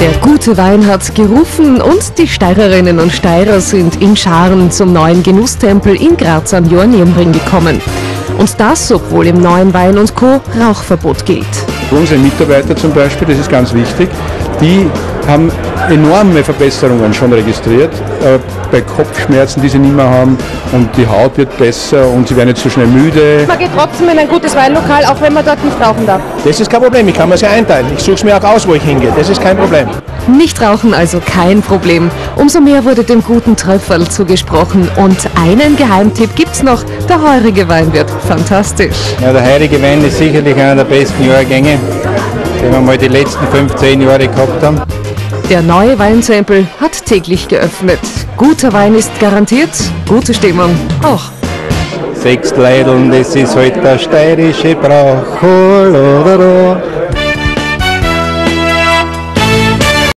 Der gute Wein hat gerufen und die Steirerinnen und Steirer sind in Scharen zum neuen Genusstempel in Graz am Johannienring gekommen. Und das, obwohl im neuen Wein und Co. Rauchverbot gilt. Für unsere Mitarbeiter zum Beispiel, das ist ganz wichtig, die haben enorme Verbesserungen schon registriert. Äh, bei Kopfschmerzen, die sie nicht mehr haben und die Haut wird besser und sie werden nicht so schnell müde. Man geht trotzdem in ein gutes Weinlokal, auch wenn man dort nicht rauchen darf. Das ist kein Problem, ich kann mir sie einteilen. Ich suche es mir auch aus, wo ich hingehe. Das ist kein Problem. Nicht rauchen also kein Problem. Umso mehr wurde dem guten Tröpferl zugesprochen. Und einen Geheimtipp gibt's noch, der heurige Wein wird fantastisch. Ja, der heurige Wein ist sicherlich einer der besten Jahrgänge, den wir mal die letzten 15 Jahre gehabt haben. Der neue Weinsample hat täglich geöffnet. Guter Wein ist garantiert, gute Stimmung auch. Sechs Leideln, das ist halt der steirische Brauch. Holodoro.